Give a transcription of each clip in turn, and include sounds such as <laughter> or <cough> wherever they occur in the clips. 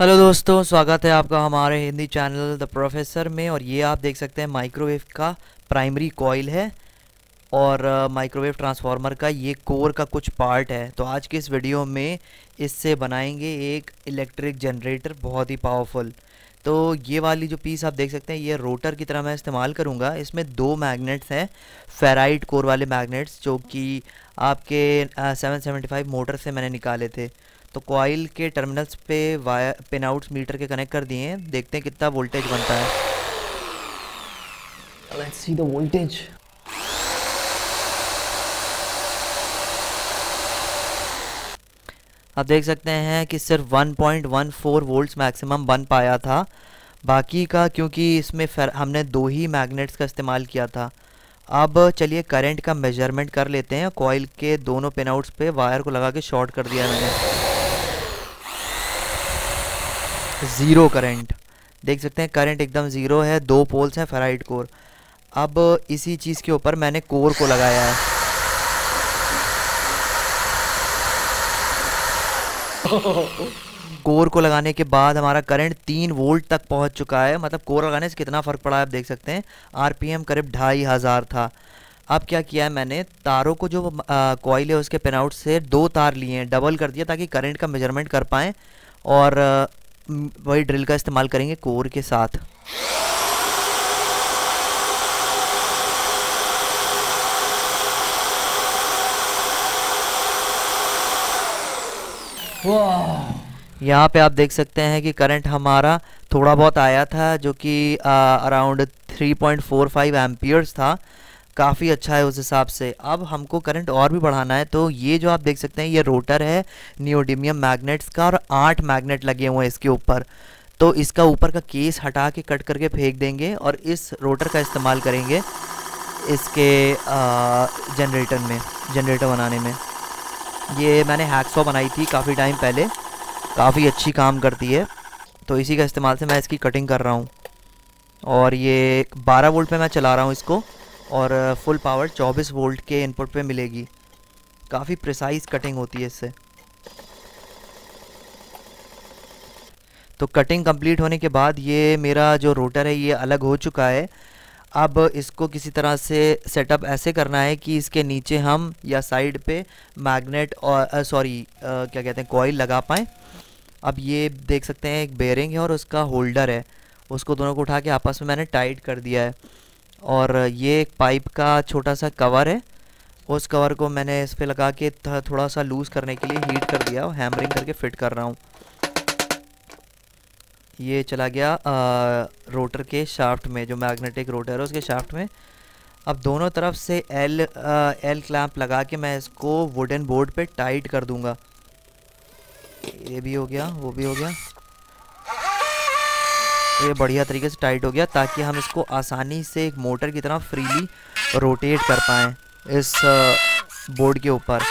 Hello दोस्तों, स्वागत है आपका हमारे हिंदी चैनल द प्रोफेसर में और ये आप देख सकते हैं माइक्रोवेव का प्राइमरी कॉइल है और माइक्रोवेव ट्रांसफार्मर का ये कोर का कुछ पार्ट है। तो आज के इस वीडियो में इससे बनाएँगे एक इलेक्ट्रिक जनरेटर बहुत ही पावरफुल तो ये वाली जो पीस आप देख सकते हैं, ये रोटर की तरह मैं इस्तेमाल करूँगा। इसमें दो मैग्नेट्स हैं फेराइट कोर वाले मैग्नेट्स जो कि आपके सेवन सेवेंटी फाइव मोटर से मैंने निकाले थे। तो कॉइल के टर्मिनल्स पे वायर पिन आउट्स मीटर के कनेक्ट कर दिए। हैं देखते हैं कितना वोल्टेज बनता है। Let's see the voltage. आप देख सकते हैं कि सिर्फ़ 1.14 वोल्ट्स मैक्सिमम बन पाया था। बाकी का क्योंकि इसमें हमने दो ही मैग्नेट्स का इस्तेमाल किया था। अब चलिए करंट का मेज़रमेंट कर लेते हैं। कॉइल के दोनों पिनआउट्स पे वायर को लगा के शॉर्ट कर दिया मैंने। ज़ीरो करंट देख सकते हैं करंट एकदम ज़ीरो है, दो पोल्स हैं फेराइट कोर अब इसी चीज़ के ऊपर मैंने कोर को लगाया है। कोर को लगाने के बाद हमारा करंट तीन वोल्ट तक पहुँच चुका है। मतलब कोर लगाने से कितना फ़र्क पड़ा है, आप देख सकते हैं। आरपीएम करीब ढाई हज़ार था। अब क्या किया है मैंने, तारों को जो कॉइल है उसके पिन आउट से दो तार लिए हैं डबल कर दिया ताकि करंट का मेज़रमेंट कर पाएँ। और वही ड्रिल का इस्तेमाल करेंगे कोर के साथ। यहाँ पे आप देख सकते हैं कि करंट हमारा थोड़ा बहुत आया था जो कि अराउंड 3.45 एम्पियर्स था। काफ़ी अच्छा है उस हिसाब से। अब हमको करंट और भी बढ़ाना है तो ये जो आप देख सकते हैं, ये रोटर है नियोडिमियम मैग्नेट्स का और आठ मैग्नेट लगे हुए हैं इसके ऊपर। तो इसका ऊपर का केस हटा के कट करके फेंक देंगे और इस रोटर का इस्तेमाल करेंगे इसके जनरेटर में, जनरेटर बनाने में। ये मैंने हैक्सॉ बनाई थी काफ़ी टाइम पहले, काफ़ी अच्छी काम करती है। तो इसी का इस्तेमाल से मैं इसकी कटिंग कर रहा हूँ। और ये 12 वोल्ट पे मैं चला रहा हूँ इसको। और फुल पावर 24 वोल्ट के इनपुट पे मिलेगी। काफ़ी प्रिसाइज कटिंग होती है इससे। तो कटिंग कंप्लीट होने के बाद ये मेरा जो रोटर है, ये अलग हो चुका है। अब इसको किसी तरह से सेटअप ऐसे करना है कि इसके नीचे हम या साइड पे मैग्नेट और सॉरी क्या कहते हैं कॉइल लगा पाएँ। अब ये देख सकते हैं, एक बेयरिंग है और उसका होल्डर है। उसको दोनों को उठा के आपस में मैंने टाइट कर दिया है। और ये एक पाइप का छोटा सा कवर है। उस कवर को मैंने इस पर लगा के थोड़ा सा लूज़ करने के लिए हीट कर दिया और हैमरिंग करके फिट कर रहा हूँ। ये चला गया आ, रोटर के शाफ्ट में जो मैग्नेटिक रोटर है उसके शाफ्ट में। अब दोनों तरफ़ से एल आ, एल क्लैंप लगा के मैं इसको वुडन बोर्ड पे टाइट कर दूँगा। ये भी हो गया वो भी हो गया। ये बढ़िया तरीके से टाइट हो गया ताकि हम इसको आसानी से एक मोटर की तरह फ्रीली रोटेट कर पाएँ इस बोर्ड के ऊपर।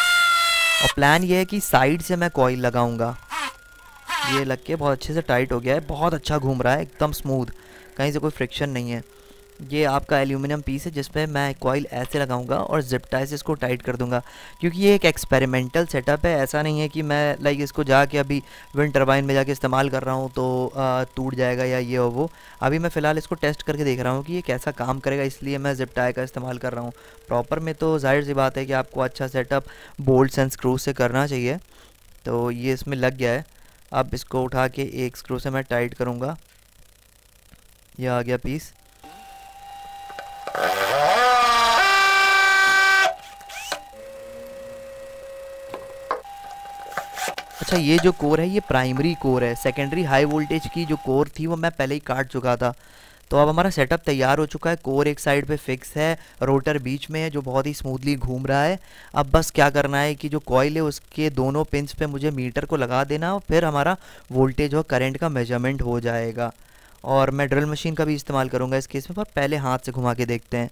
और प्लान ये है कि साइड से मैं कॉइल लगाऊँगा। ये लग के बहुत अच्छे से टाइट हो गया है, बहुत अच्छा घूम रहा है, एकदम स्मूथ कहीं से कोई फ्रिक्शन नहीं है। ये आपका एल्यूमिनियम पीस है जिसपे मैं कॉइल ऐसे लगाऊँगा और जिप टाई से इसको टाइट कर दूँगा। क्योंकि ये एक एक्सपेरिमेंटल सेटअप है, ऐसा नहीं है कि मैं लाइक इसको जाके अभी विंड टर्बाइन में जाके इस्तेमाल कर रहा हूँ तो टूट जाएगा या ये हो वो। अभी मैं फ़िलहाल इसको टेस्ट करके देख रहा हूँ कि ये कैसा काम करेगा, इसलिए मैं जिप टाई का इस्तेमाल कर रहा हूँ। प्रॉपर में तो ज़ाहिर सी बात है कि आपको अच्छा सेटअप बोल्ट एंड स्क्रूज से करना चाहिए। तो ये इसमें लग गया है। अब इसको उठा के एक स्क्रू से मैं टाइट करूँगा। यह आ गया पीस अच्छा ये जो कोर है, ये प्राइमरी कोर है। सेकेंडरी हाई वोल्टेज की जो कोर थी, वो मैं पहले ही काट चुका था। तो अब हमारा सेटअप तैयार हो चुका है। कोर एक साइड पे फिक्स है रोटर बीच में है, जो बहुत ही स्मूथली घूम रहा है। अब बस क्या करना है कि जो कॉयल है, उसके दोनों पिंस पे मुझे मीटर को लगा देना और फिर हमारा वोल्टेज और करंट का मेज़रमेंट हो जाएगा। और मैं ड्रिल मशीन का भी इस्तेमाल करूँगा इस केस में, पर पहले हाथ से घुमा के देखते हैं।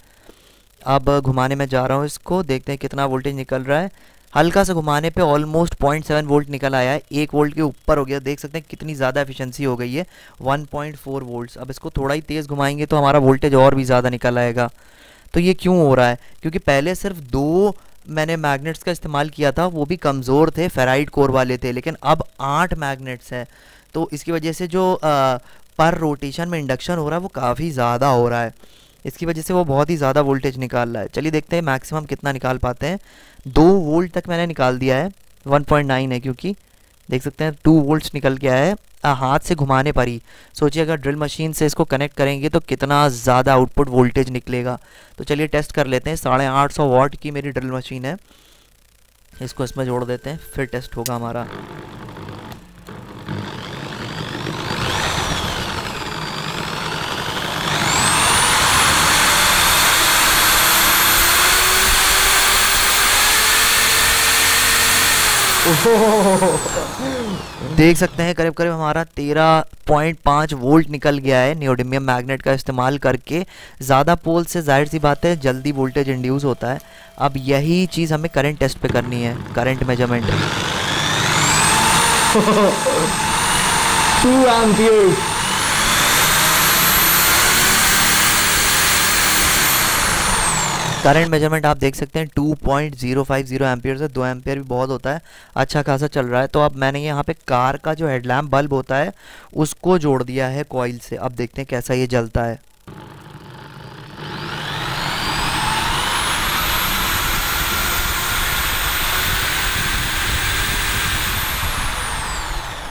अब घुमाने में जा रहा हूँ इसको देखते हैं कितना वोल्टेज निकल रहा है। हल्का सा घुमाने पे ऑलमोस्ट पॉइंट सेवन वोल्ट निकल आया है। एक वोल्ट के ऊपर हो गया देख सकते हैं कितनी ज़्यादा एफिशिएंसी हो गई है। वन पॉइंट फोर वोल्ट अब इसको थोड़ा ही तेज़ घुमाएँगे तो हमारा वोल्टेज और भी ज़्यादा निकल आएगा। तो ये क्यों हो रहा है? क्योंकि पहले सिर्फ़ दो मैंने मैग्नेट्स का इस्तेमाल किया था वो भी कमज़ोर थे फेराइड कोर वाले थे लेकिन अब आठ मैग्नेट्स हैं। तो इसकी वजह से जो आ, पर रोटेशन में इंडक्शन हो रहा है वो काफ़ी ज़्यादा हो रहा है। इसकी वजह से वो बहुत ही ज़्यादा वोल्टेज निकाल रहा है। चलिए देखते हैं मैक्सिमम कितना निकाल पाते हैं। दो वोल्ट तक मैंने निकाल दिया है 1.9 है, क्योंकि देख सकते हैं टू वोल्ट्स निकल आया है हाथ से घुमाने पर ही। सोचिए अगर ड्रिल मशीन से इसको कनेक्ट करेंगे तो कितना ज़्यादा आउटपुट वोल्टेज निकलेगा। तो चलिए टेस्ट कर लेते हैं। साढ़े आठ सौ वाट की मेरी ड्रिल मशीन है। इसको इसमें जोड़ देते हैं, फिर टेस्ट होगा हमारा। देख सकते हैं, करीब करीब हमारा तेरह पॉइंट पाँच वोल्ट निकल गया है नियोडिमियम मैग्नेट का इस्तेमाल करके। ज़्यादा पोल से ज़ाहिर सी बात है, जल्दी वोल्टेज इंड्यूस होता है। अब यही चीज़ हमें करंट टेस्ट पे करनी है current measurement two amperes current measurement आप देख सकते हैं 2.050 point zero five zero ampere से दो एम्पियर भी बहुत होता है अच्छा खासा चल रहा है। तो अब मैंने यहाँ पे कार का जो हेडलैम्प बल्ब होता है, उसको जोड़ दिया है कॉइल से। अब देखते हैं कैसा ये जलता है।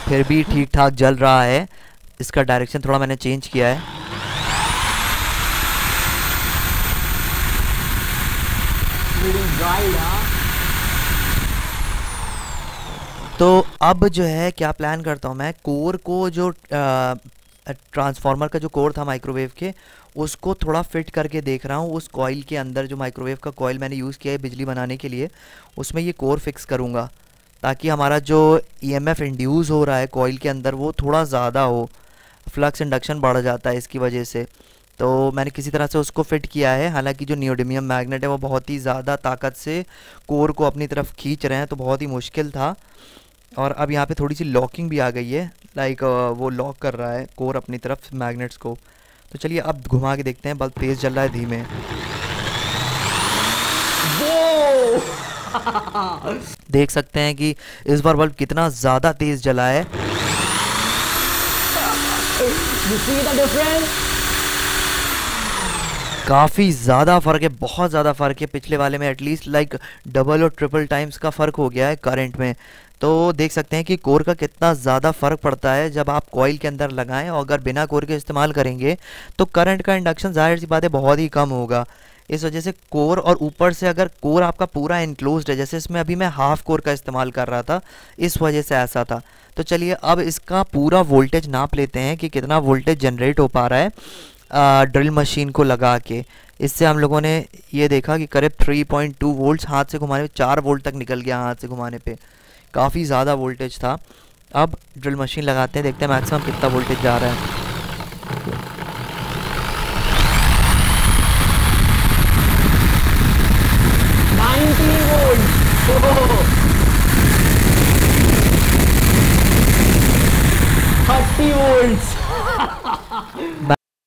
फिर भी ठीक ठाक जल रहा है। इसका डायरेक्शन थोड़ा मैंने चेंज किया है। तो अब जो है, क्या प्लान करता हूँ मैं? कोर को जो ट्रांसफार्मर का जो कोर था माइक्रोवेव के, उसको थोड़ा फिट करके देख रहा हूँ। उस कॉइल के अंदर जो माइक्रोवेव का कॉइल मैंने यूज़ किया है बिजली बनाने के लिए, उसमें ये कोर फिक्स करूँगा। ताकि हमारा जो ईएमएफ e इंड्यूस हो रहा है कॉइल के अंदर, वो थोड़ा ज़्यादा हो। फ्लक्स इंडक्शन बढ़ जाता है इसकी वजह से। तो मैंने किसी तरह से उसको फिट किया है। हालाँकि जो नियोडिमियम मैग्नेट है वो बहुत ही ज़्यादा ताकत से कोर को अपनी तरफ़ खींच रहे हैं तो बहुत ही मुश्किल था। और अब यहाँ पे थोड़ी सी लॉकिंग भी आ गई है लाइक वो लॉक कर रहा है कोर अपनी तरफ़ मैग्नेट्स को। तो चलिए अब घुमा के देखते हैं बल्ब तेज़ जल रहा है धीमे। <laughs> देख सकते हैं कि इस बार बल्ब कितना ज़्यादा तेज़ जला है। काफ़ी ज़्यादा फ़र्क है, बहुत ज़्यादा फ़र्क है पिछले वाले में एटलीस्ट लाइक डबल और ट्रिपल टाइम्स का फ़र्क हो गया है करंट में। तो देख सकते हैं कि कोर का कितना ज़्यादा फ़र्क पड़ता है जब आप कॉइल के अंदर लगाएँ और अगर बिना कोर के इस्तेमाल करेंगे तो करंट का इंडक्शन ज़ाहिर सी बात है बहुत ही कम होगा। इस वजह से कोर और ऊपर से अगर कोर आपका पूरा इनक्लोज है, जैसे इसमें अभी मैं हाफ़ कोर का इस्तेमाल कर रहा था, इस वजह से ऐसा था। तो चलिए अब इसका पूरा वोल्टेज नाप लेते हैं कि कितना वोल्टेज जनरेट हो पा रहा है। ड्रिल मशीन को लगा के। इससे हम लोगों ने ये देखा कि करीब 3.2 वोल्ट्स हाथ से घुमाने पे, चार वोल्ट तक निकल गया हाथ से घुमाने पे। काफ़ी ज़्यादा वोल्टेज था। अब ड्रिल मशीन लगाते हैं, देखते हैं मैक्सिमम कितना वोल्टेज जा रहा है। वोल्ट्स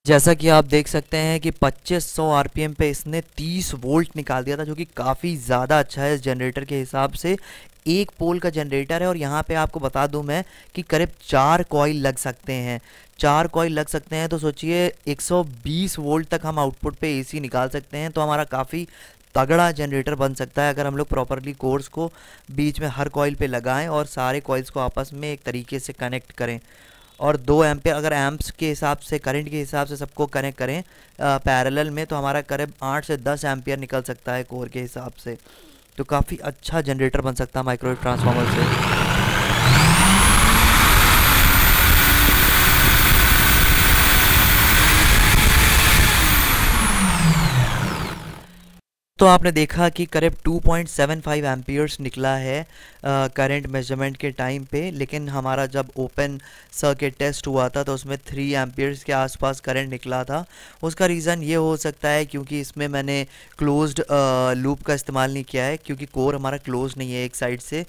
जैसा कि आप देख सकते हैं कि 2500 आरपीएम पे इसने 30 वोल्ट निकाल दिया था, जो कि काफ़ी ज़्यादा अच्छा है इस जनरेटर के हिसाब से। एक पोल का जनरेटर है और यहाँ पे आपको बता दूँ मैं कि करीब चार कॉइल लग सकते हैं। चार कॉइल लग सकते हैं तो सोचिए 120 वोल्ट तक हम आउटपुट पे एसी निकाल सकते हैं तो हमारा काफ़ी तगड़ा जनरेटर बन सकता है अगर हम लोग प्रॉपरली कोर्स को बीच में हर कॉइल पे लगाएँ और सारे कॉइल्स को आपस में एक तरीके से कनेक्ट करें। और दो एम्पियर अगर एम्प्स के हिसाब से करंट के हिसाब से सबको कनेक्ट करें पैरेलल में तो हमारा करीब आठ से दस एम्पियर निकल सकता है कोर के हिसाब से। तो काफ़ी अच्छा जनरेटर बन सकता है माइक्रोवेव ट्रांसफार्मर से। तो आपने देखा कि करीब 2.75 पॉइंट निकला है करंट मेज़रमेंट के टाइम पे, लेकिन हमारा जब ओपन सर्किट टेस्ट हुआ था तो उसमें 3 एम्पियर्स के आसपास करंट निकला था। उसका रीज़न ये हो सकता है क्योंकि इसमें मैंने क्लोज्ड लूप का इस्तेमाल नहीं किया है, क्योंकि कोर हमारा क्लोज नहीं है एक साइड से।